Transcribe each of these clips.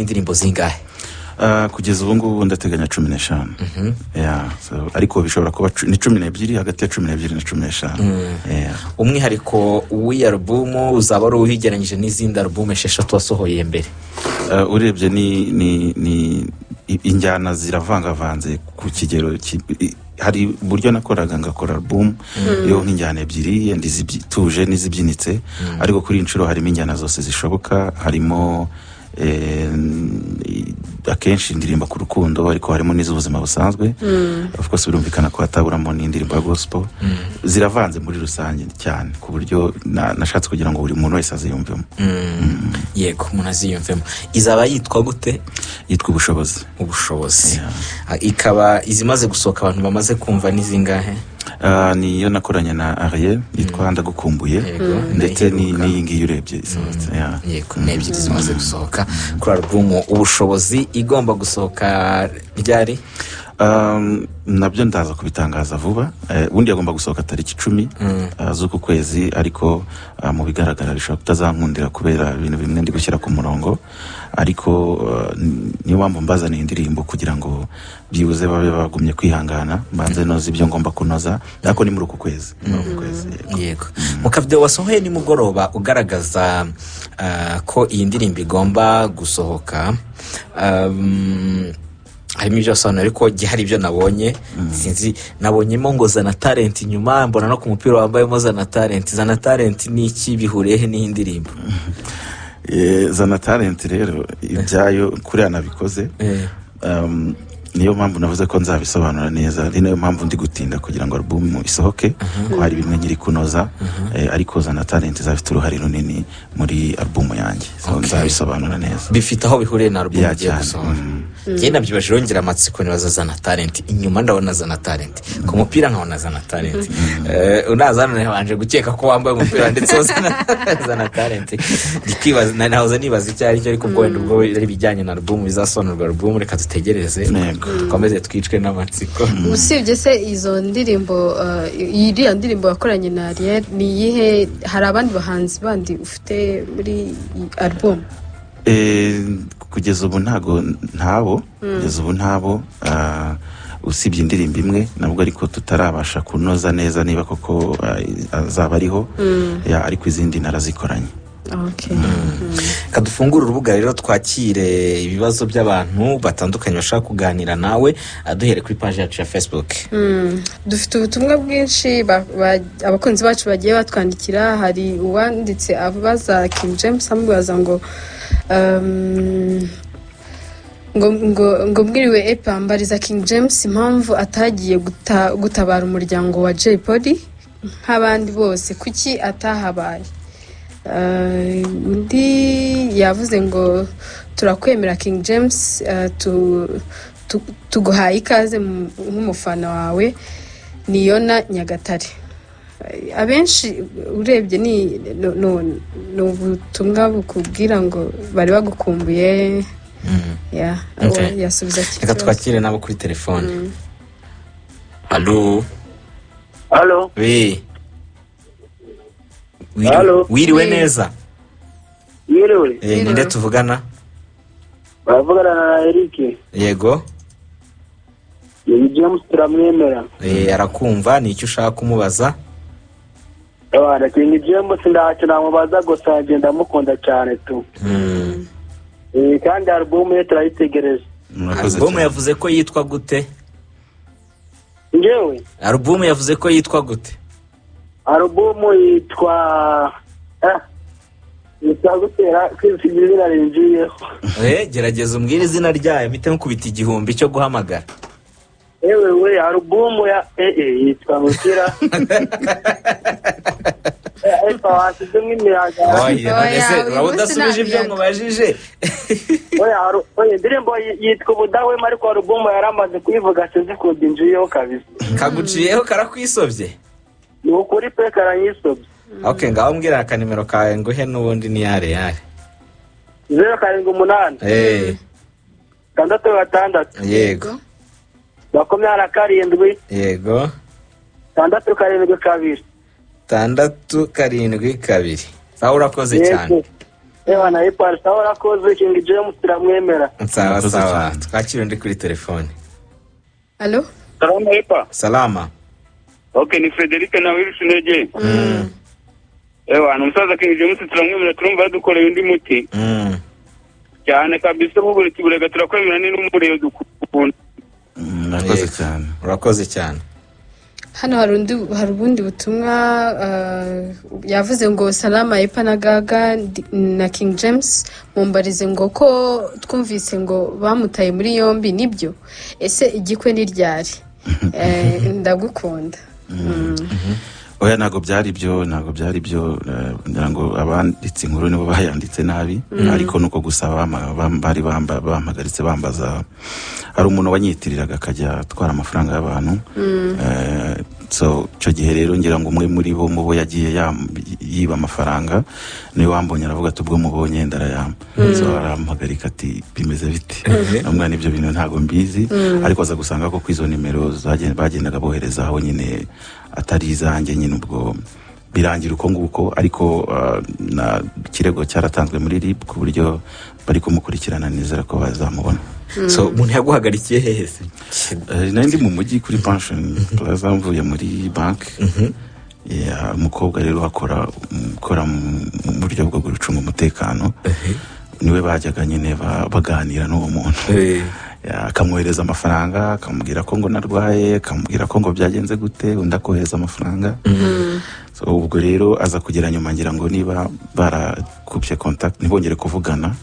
n'indirimbo zingahe? Ah, kugeza ubu ngubu ndateganya cumi n'eshanu. Yeah, so, ariko bishobora kuba ni cumi n'ebyiri hagati ya cumi n'ebyiri na cumi n'eshanu. Yeah. umwihariko w'iyi alubumu uzaba ari uwigeranyije n'izindi alubumu esheshatu wasohoye mbere? Uh, urebye ni injyana ziravangavanze ku kigero hari uburyo nakoraga ngakora album yo nk'injyana ebyiri yenda izituje n'izibyinitse. Ariko kuri iyi nshuro harimo injyana zose zishoboka harimo akenshi indirimbo ku rukundo ariko harimo n'iz'ubuzima busanzwe. Of course birumvikana ko hataburamo n'indirimbo ya gospel. Ziravanze muri rusange cyane ku buryo na- nashatse kugira ngo buri muntu wese aziyumvemo. Yego umuntu aziyumvemo. Izaba yitwa gute? Yitwa ubushobozi. Ubushobozi. Ah, ikaba izimaze gusohoka abantu bamaze kumva n'izingahe Ah, niyo nakoranye na ariel yitwa ndagukumbuye. Yego, ndetse n'iyi ngiyi urebye isohotse yeah. yego ni ebyiri zimaze gusohoka kuri alubumu ubushobozi igomba gusohoka ryari? Um, na byo ndaza kubitangaza vuba. Eh, ubundi yagomba gusohoka tariki icumi ah, z'uku kwezi ariko ah, mu bigaragara bishobora kutazankundira kubera ibintu bimwe ndi gushyira ku murongo. Ariko n- niyo mpamvu mbazaniye indirimbo kugira ngo byibuze babe bagumye kwihangana mbanze noza ibyo ngomba kunoza. Ariko ni muri uku kwezi yego. yego. Mu kavidewo wasohoye nimugoroba ugaragaza ah, ko iyi ndirimbo igomba gusohoka. Um, harimo ibyo wasobanura ariko hari ibyo nabonye. Sinzi nabonyemo ngo zana talent inyuma mbona no ku mupira wambayemo zana talent. Zana talent ni iki? Bihuriye he n'iyi ndirimbo? Eh, zana talent rero ibyayo kuriya nabikoze. Eh. um, niyo mpamvu navuze ko nzabisobanura neza ari na yo mpamvu ndi gutinda kugira ngo album isohoke ko hari bimwe nkiri kunoza. Eh, ariko zana talent izafite uruhare runini muri album yanjye. Nzabisobanura neza. Bifite aho bihuriye na alubumu ugiye gusohora. Mm. njye nabyibaje yongera amatsiko nibaza zana talent inyuma ndabona zana talent ku mupira nkabona zana talent Eh, unaza hano nabanje gukeka ko wambaye umupira talent ndikibaza na- nahoze nibaza icyo ari cyo ariko ubwo wenda ubwo ari ibijyanye na alubumu bizasobanurwa alubumu reka dutegereze. Dukomeze twicwe n'amatsiko. Usibye se izo ndirimbo uh, iriya ndirimbo wakoranye na Ariel ni iyihe hari abandi bahanzi bandi ufite muri album? Eh, kugeza ubu ntago ntabo kugeza ubu ntabo ah, usibye indirimbo imwe nabwo ariko tutarabasha kunoza neza niba koko ah, azaba ariho Ya, ariko izindi narazikoranye. Reka dufungure urubuga rero twakire ibibazo by'abantu batandukanye bashaka kuganira nawe ah, duhere kuri paji yacu ya facebook. Mm. dufite ubutumwa bwinshi ba- ba- abakunzi bacu bagiye batwandikira. Hari uwanditse abaza King James amubaza ngo um, ngo ngo mbwiriwe epa mbariza King James impamvu atagiye guta, gutabara umuryango wa Jay Polly nk'abandi bose kuki atahabaye? Undi yavuze ngo turakwemera King James tu, tu, tuguhaye ikaze mu- nk'umufana wawe ni Yona Nyagatare. Eh, abenshi urebye ni no- no- ni ubutumwa bukubwira ngo bari bagukumbuye. Uwo yasubiza reka twakire nabo kuri telefone. Alo halo? Halo. Wiriwe neza yiriwe Eh, ninde tuvugana? Baravugana na erike yego. Ni james turamwemera. Eh, arakumva ni icyo ushaka kumubaza? Abana kingi james ntacyo namubaza gusa agenda amukunda cyane tu. Mm. Eh, kandi alubumu ye turayitegereje. Alubumu yavuze ko yitwa gute? Ngewe. Alubumu yavuze ko yitwa gute? Alubumu yitwa ah, yitwa gutera kwisiga izina rinjiyeho. Eh, gerageza umbwire izina ryayo mpite nkukubita igihumbi cyo guhamagara. Ewe we alubumu ya ee yitwa mukira. Epa wasize nk'imiyaga munsi udasubije ibyo mubajije indirimbo yi- yitwa ubudahwema ariko alubumu yari amaze kuyivuga sinzi kundi injiyeho kabisa. Kaguciyeho karakwisobye ni ukuri pe karanyisobye ok ngaho mbwira akanimero kawe nguhe n'ubundi ni yare yare. Zeru karindwi umunani. Eh, gatandatu gatandatu. Yego. Makumyabiri na karindwi. Yego. Gatandatu karindwi kabiri. Tandatu karindwi kabiri. Sawa urakoze cyane. Yewe na ipari sawa urakoze kingi james turamwemera sawa sawa. cyane. twakira undi kuri telefone. Alo? Salama Epa. salama. Ok, ni Frederic na Wilson Ege. Ewa, ni umusaza King James turamwemera turumva yadukoreye undi muti. Mm. Cyane kabisa mu buri tuburega turakwemera ni n'umureo dukunda. Mm, murakoze Yego. cyane urakoze cyane hano hari undi hari ubundi butumwa uh, yavuze ngo salama epa na gaga na king james mumbarize ngo ko twumvise ngo bamutaye muri yombi ni byo ese igikwe ni ryari Eh, ndagukunda Mm. Oya ntabwo byari byo ntabwo byari byo eh, ngira ngo abanditse inkuru nibo bayanditse nabi ariko nuko gusa bari bampagaritse bambaza hari umuntu wanyitiriraga akajya atwara amafaranga y'abantu Eh, so icyo gihe rero ngira ngo umwe muri bo mu bo yagiye yiba amafaranga ni we wambonye aravuga ati ubwo mubonye ndarayamba so aramuhagarika ati bimeze biti namwe n'ibyo bintu ntabwo mbizi ariko aza gusanga ko izo nimero bagendaga bohereza aho nyine atari izanjye nyine ubwo birangira uko nguko ariko ikirego cyaratanzwe muri rib ku buryo bari kumukurikirana nizera ko bazamubona. So umuntu yaguhagarikiye hehe se Eh, nari ndi mu mujyi kuri pension plaza mvuye muri banki Yeah, umukobwa rero akora ukora mu buryo bwo gucunga umutekano. Niwe bajyaga nyine ba- baganira n'uwo muntu. Eh, akamwohereza amafaranga akamubwira ko ngo narwaye akamubwira ko ngo byagenze gute undi akohereza amafaranga. So, ubwo rero aza kugera nyuma ngira ngo niba barakubye contact ntibongere kuvugana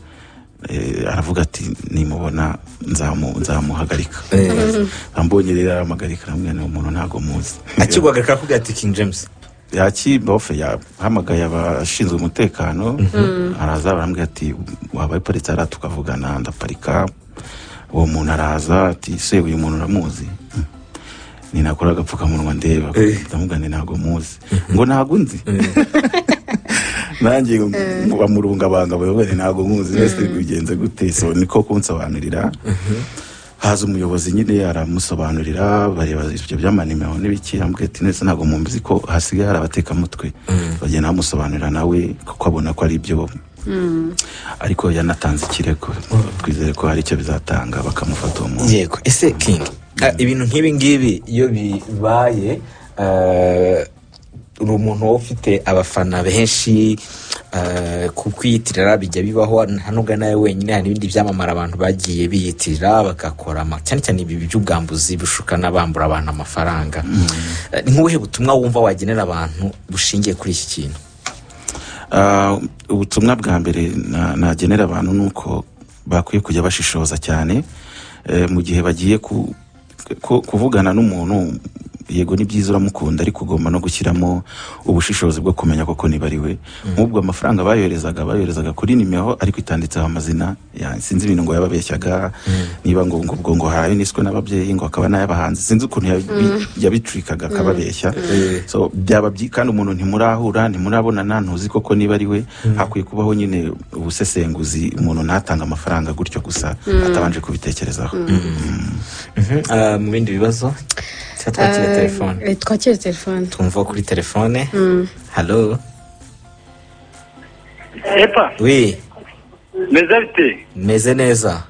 eh, aravuga ati nimubona nzamu- nzamuhagarika. Eh. ambonye rero aramuhagarika aramubwira ni umuntu ntabwo muzi. Akiguhagarika akakubwira ati king james. Yakibofe yahamagaye abashinzwe umutekano araza barambwira ati waba iparitse hariya tukavugana ndaparika. Uwo muntu araza ati se uyu muntu uramuzi? "Mm." Ninakora agapfukamunwa ndeba. Ndamubwira nti ntabwo muzi. Ngo ntabwo nzi. Nanjye ngo bamurungabanga bayobore ntabwo muzi. Wese bigenze gute. So niko kunsobanurira. Haza umuyobozi nyine aramusobanurira bareba ibyo by'amanimero n'ibiki ati nese ntabwo mumbizi ko hasigaye hari abatekamutwe. Bagenda bamusobanurira nawe kuko abona ko ari byo ariko yanatanze ikirego. Twizere ko hari icyo bizatanga bakamufata uwo muntu yego. Ese king ah, ibintu nk'ibi ngibi iyo bibaye ah, uri umuntu wowe ufite abafana benshi ah, kukwiyitirira bijya bibaho nta nubwo nawe wenyine hari n'ibindi byamamara abantu bagiye biyitirira bagakora cyane cyane ibi by'ubwambuzi bushukana bambura abantu amafaranga. Ah, ni nk'ubuhe butumwa wumva wagenera abantu bushingiye kuri iki kintu? Ah, ubutumwa bwa mbere na- nagenera abantu ni uko bakwiye kujya bashishoza cyane eh, mu gihe bagiye ku- kuvugana n'umuntu yego ni byiza uramukunda ariko ugomba no gushyiramo ubushishozi bwo kumenya koko niba ari we. Nk'ubwo amafaranga bayoherezaga bayoherezaga kuri nimero ariko itanditseho amazina ya- sinzi ibintu ngo yababeshyaga. Niba ngo ngo ubwo ngo harayo niswe n'ababyeyi ngo akaba n'ay'abahanzi sinzi ukuntu yabi- yabicurikaga akababeshya. So byaba byi- kandi umuntu ntimurahura ntimurabonana ntuzi koko niba ari we. Hakwiye kubaho nyine ubusesenguzi umuntu ntatanga amafaranga gutyo gusa atabanje kubitekerezaho. Mhm, ah, mu bindi bibazo? Reka twakire telefone Eh, twakire telefone tumva kuri telefone halo Epa, wi meza bite? meze neza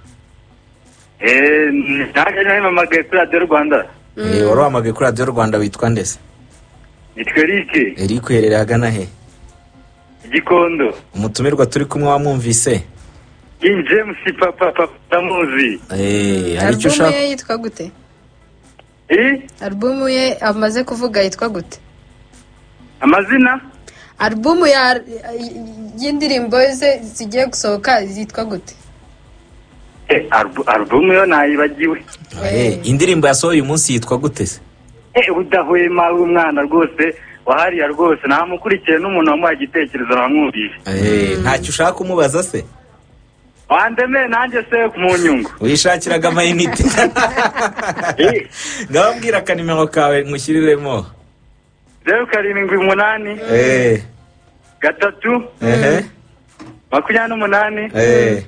Eh, nanjye nahamagaye kuri radiyo Rwanda. Eh, wari wamagaye kuri radiyo rwanda witwa ndetse Nitwa Eric, eri kwiherera ahagana he Gikondo. umutumirwa turi kumwe wamwumvise King James papa papa tamuzi. Eh, hari icyo alubumu ushaka yitwa gute Eh, alubumu ye amaze kuvuga yitwa gute amazina? alubumu ya- y'indirimbo ze zigiye gusohoka zitwa gute Eh, album yo nayibagiwe. Eh, indirimbo yasohoye uyu munsi yitwa gute se Eh, udahwema w'umwana rwose wahariya rwose namukurikiye n'umuntu wamuhaye igitekerezo namwumvise. Eh, ntacyo ushaka kumubaza se Wandeme nanjye se mu nyungu. wishakiraga amayinite. Ngaho mbwira akanimero kawe ngushyiriremo zeru karindwi umunani Eh, gatatu makumyabiri n'umunani eh,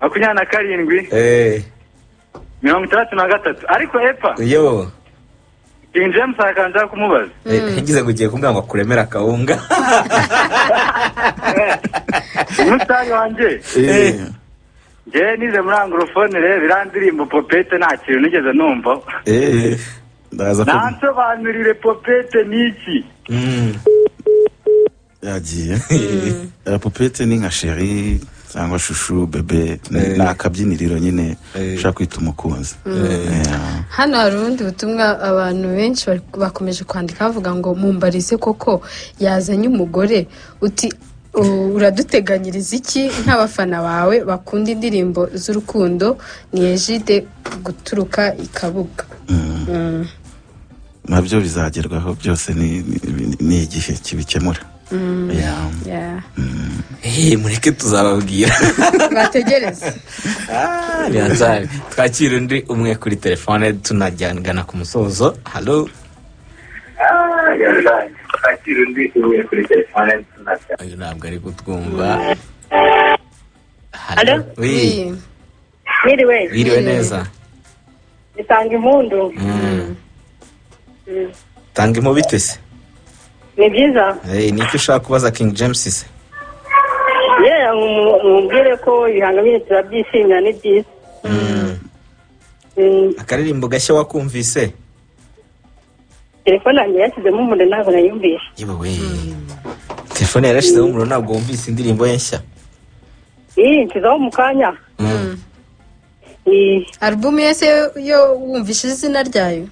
makumyabiri na karindwi eh, mirongo itandatu na gatatu. Ariko epa yo. King james hakanza kumubaza. Eh, ngize ngo ugiye kumbwira ngo akuremere akawunga umusitari wanjye. Njyewe nize muri angorofone rero iriya ndirimbo popete nta kintu nigeze numva. Eh, nansobanurire popete ni iki Mm. yagiye Eh, popete ni nka sheri cyangwa shushu bebe ni Eh. ni akabyiniriro nyine ushaka kwita umukunzi. Eh, hano hari ubundi butumwa abantu benshi bari- bakomeje kwandika bavuga ngo mumbarize koko yazanye umugore. Uti "U- uraduteganyiriza iki? Nk'abafana bawe bakunda indirimbo z'urukundo ni ejide guturuka i kabuga. Mm. na byo bizagerwaho byose ni- igihe kibikemura. Yeah. Yeah. Eh, mureke tuzababwira. Bategereze. Ah, twakira undi umwe kuri telefone tunajyana ku musozo. Halo uyu ntabwo ari kutwumva. Oui. Mwiriwe, wiriwe neza nitanga impundu. Mm. tanga imubite se Ni byiza. Eh, ni iki ushaka kubaza king james se Yewe mubwire ko ibihanga bine turabyishimira ni byiza. Mm. Mm, akaririmbo gashya wakumvise Telefone yanjye yashyizemo umuriro ntabwo nayumvishe. yewe we telefone yarashizeho umuriro ntabwo wumvise indirimbo ye nshya. Iyi nshyizeho mu kanya. Mm. Iyi alubumu yose yo- yo wumvise izina ryayo?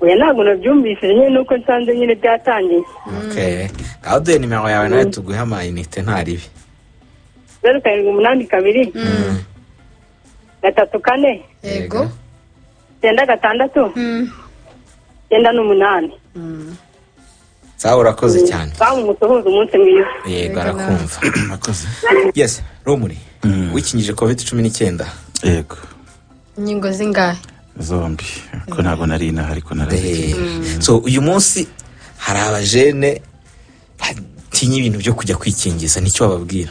Oya ntabwo nabyumvishije nyine nuko nsanze nyine byatangiye. okay ngaho duhe nimero yawe nawe tuguhe amayinite nta ribi. Zeru karindwi umunani kabiri. Gatatu kane. Yego. Icyenda gatandatu. Mm. Icyenda n'umunani. sawa urakoze cyane. Bamu musuhuze umunsi mwiza. yego arakumva. Murakoze. yes rumuri wikingije covid cumi n'icyenda. Yego. Inkingo zingahe? Zombi. Ko ntabwo nari inaha ariko narazigiye Eh, so uyu munsi hari abajene batinya ibintu byo kujya kwikingiza ni cyo bababwira.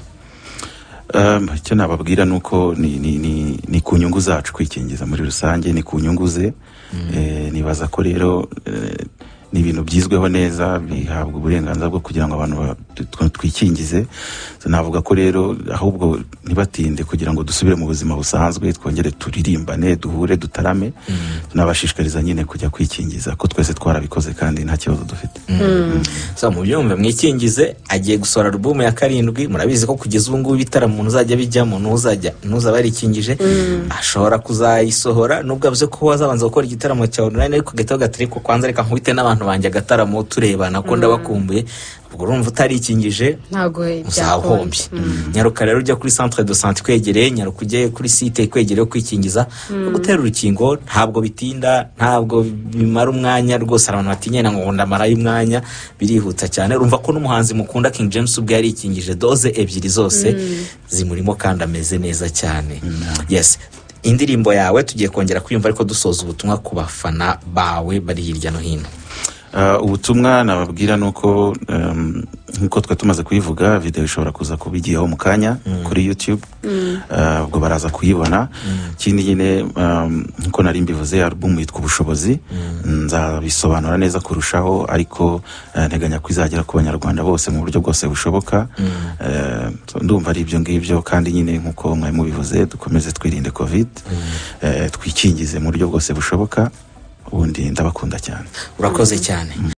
Icyo nababwira ni uko ni, ku nyungu zacu kwikingiza muri rusange ni ku nyungu ze. Eh, nibaza ko rero eh, ni ibintu byizweho neza bihabwa uburenganzira bwo kugira ngo abantu ba- tw- twikingize So, navuga ko rero ahubwo ntibatinde kugira ngo dusubire mu buzima busanzwe twongere turirimbane duhure dutarame. Tunabashishikariza nyine kujya kwikingiza ko twese twarabikoze kandi nta kibazo dufite. So mubyumve mwikingize agiye gusohora alubumu ya karindwi. Murabizi ko kugeza ubu ngubu ibitaramo umuntu uzajya bijyamo n'uzaba yarikingije ashobora kuzayisohora nubwo avuze ko wazabanza gukora igitaramo cya online ariko gahita gatari ko kwanza reka nkubite n'abantu banjye agataramo turebana ko ndabakumbuye. Ubwo urumva utarikingije uzahombye nyaruka rero ujya kuri centre de santé ikwegereye nyaruka ujye kuri site ikwegereye yo kwikingiza. No gutera urukingo ntabwo bitinda ntabwo bimara umwanya rwose. Hari abantu batinyana ngo ndamarayo umwanya birihuta cyane. Urumva ko n'umuhanzi mukunda King James ubwo yarikingije doze ebyiri zose. Zimurimo kandi ameze neza cyane. Yes. Indirimbo yawe tugiye kongera kwiyumva ariko dusoza ubutumwa ku bafana bawe bari hirya no hino. Ubutumwa nababwira ni uko um, nk'uko twe tumaze kuyivuga video ishobora kuza kuba igiyeho mu kanya kuri youtube. Uh, ubwo baraza kuyibona. Ikindi nyine um, nk'uko nari mbivuze album yitwa ubushobozi. Nzabisobanura neza kurushaho ariko uh, nteganya ko izagera ku banyarwanda bose mu buryo bwose bushoboka. Uh, ndumva ari ibyo ngibyo kandi nyine nk'uko mwari mubivuze dukomeze twirinde covid. Uh, twikingize mu buryo bwose bushoboka. Ubundi ndabakunda cyane. Urakoze cyane.